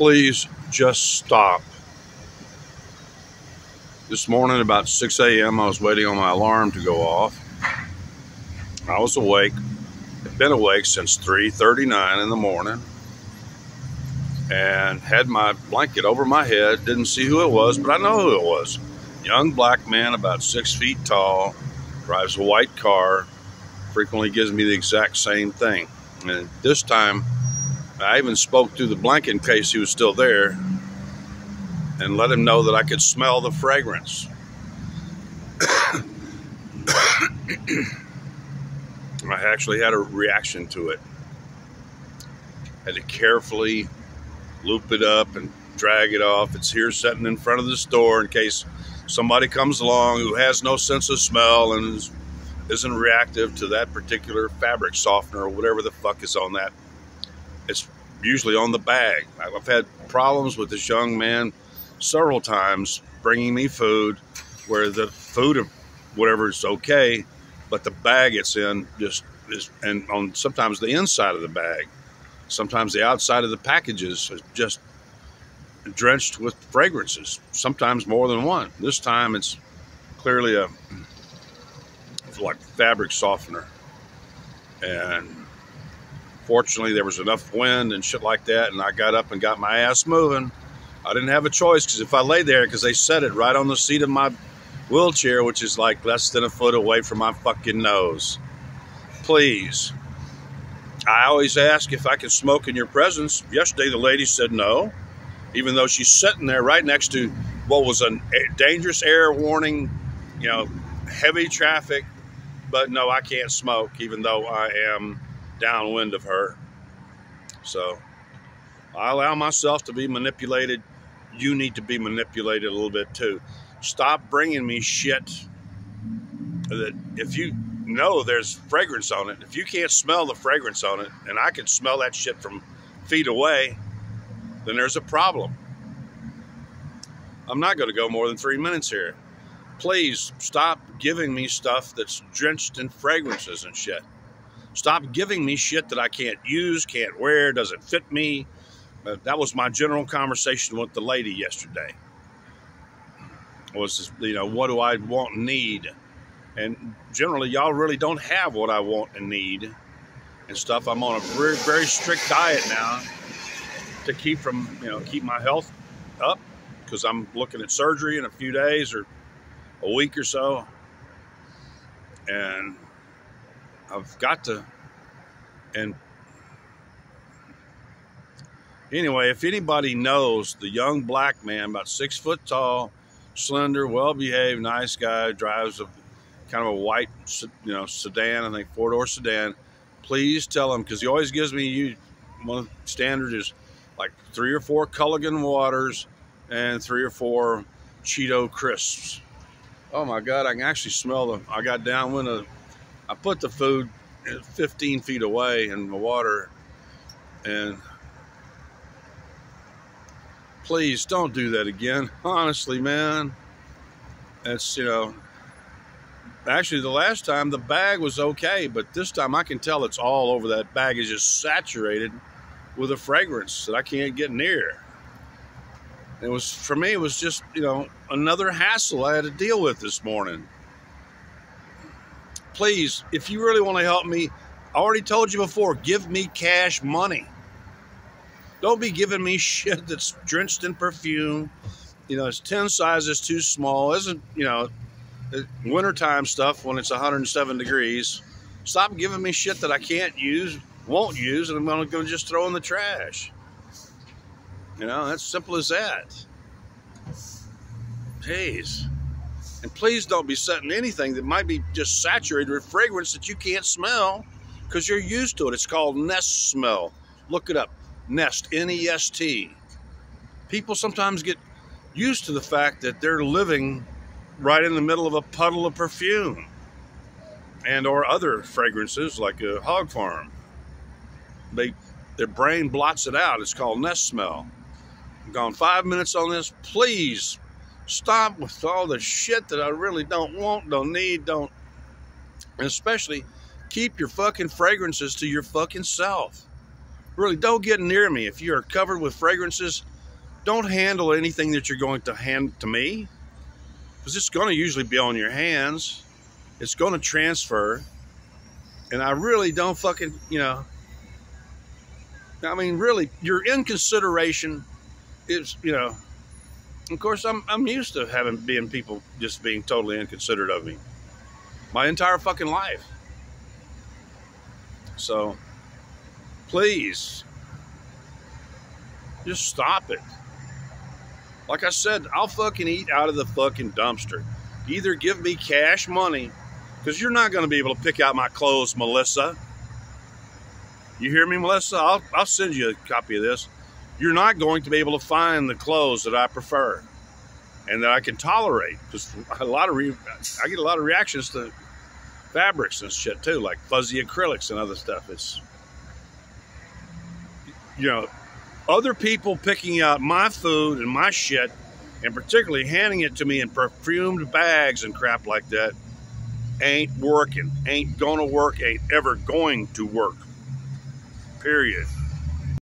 Please just stop. This morning, about 6 a.m., I was waiting on my alarm to go off. I was awake. Been awake since 3:39 in the morning, and had my blanket over my head. Didn't see who it was, but I know who it was. Young black man, about six feet tall, drives a white car. Frequently gives me the exact same thing, and this time I even spoke through the blanket in case he was still there and let him know that I could smell the fragrance. I actually had a reaction to it. Had to carefully loop it up and drag it off. It's here sitting in front of the store in case somebody comes along who has no sense of smell and isn't reactive to that particular fabric softener or whatever the fuck is on that it's usually on the bag. I've had problems with this young man several times bringing me food where the food of whatever is okay, but the bag it's in just is, and on sometimes the inside of the bag, sometimes the outside of the packages is just drenched with fragrances, sometimes more than one. This time it's clearly a like fabric softener. And Fortunately, there was enough wind and shit like that, and I got up and got my ass moving. I didn't have a choice because if I lay there, because they set it right on the seat of my wheelchair, which is like less than a foot away from my fucking nose. Please. I always ask if I can smoke in your presence. Yesterday, the lady said no, even though she's sitting there right next to what was a dangerous air warning, you know, heavy traffic. But no, I can't smoke, even though I am downwind of her. So I allow myself to be manipulated. You need to be manipulated a little bit too. Stop bringing me shit that if you know there's fragrance on it, if you can't smell the fragrance on it, and I can smell that shit from feet away, then there's a problem. I'm not going to go more than three minutes here. Please stop giving me stuff that's drenched in fragrances and shit. Stop giving me shit that I can't use, can't wear, doesn't fit me. That was my general conversation with the lady yesterday. Was just, you know, what do I want and need? And generally, y'all really don't have what I want and need and stuff. I'm on a very, very strict diet now to keep from, you know, keep my health up because I'm looking at surgery in a few days or a week or so. And I've got to, and anyway, if anybody knows the young black man, about six foot tall, slender, well behaved, nice guy, drives a kind of a white, you know, sedan, I think four door sedan, please tell him because he always gives me you one standard is like three or four Culligan waters and three or four Cheeto crisps. Oh my God, I can actually smell them. I got downwind of I put the food 15 feet away in the water and please don't do that again. Honestly, man. It's, you know, actually the last time the bag was okay, but this time I can tell it's all over that bag is just saturated with a fragrance that I can't get near. It was, for me, it was just, you know, another hassle I had to deal with this morning please, if you really want to help me, I already told you before, give me cash money. Don't be giving me shit that's drenched in perfume. You know, it's 10 sizes too small. Isn't, you know, uh, wintertime stuff when it's 107 degrees. Stop giving me shit that I can't use, won't use, and I'm going to just throw in the trash. You know, that's simple as that. Jeez. And please don't be setting anything that might be just saturated with fragrance that you can't smell because you're used to it. It's called nest smell. Look it up. Nest, N E S T. People sometimes get used to the fact that they're living right in the middle of a puddle of perfume and or other fragrances like a hog farm. They their brain blots it out. It's called nest smell. I've gone five minutes on this. Please stop with all the shit that I really don't want, don't need, don't. And especially keep your fucking fragrances to your fucking self. Really, don't get near me. If you are covered with fragrances, don't handle anything that you're going to hand to me because it's going to usually be on your hands. It's going to transfer. And I really don't fucking, you know, I mean, really, your inconsideration is, you know, of course, I'm, I'm used to having being people just being totally inconsiderate of me my entire fucking life. So, please, just stop it. Like I said, I'll fucking eat out of the fucking dumpster. Either give me cash money, because you're not going to be able to pick out my clothes, Melissa. You hear me, Melissa? I'll, I'll send you a copy of this. You're not going to be able to find the clothes that I prefer and that I can tolerate. Because a lot of I get a lot of reactions to fabrics and shit too, like fuzzy acrylics and other stuff. It's you know, other people picking out my food and my shit, and particularly handing it to me in perfumed bags and crap like that, ain't working. Ain't gonna work. Ain't ever going to work. Period.